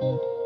嗯。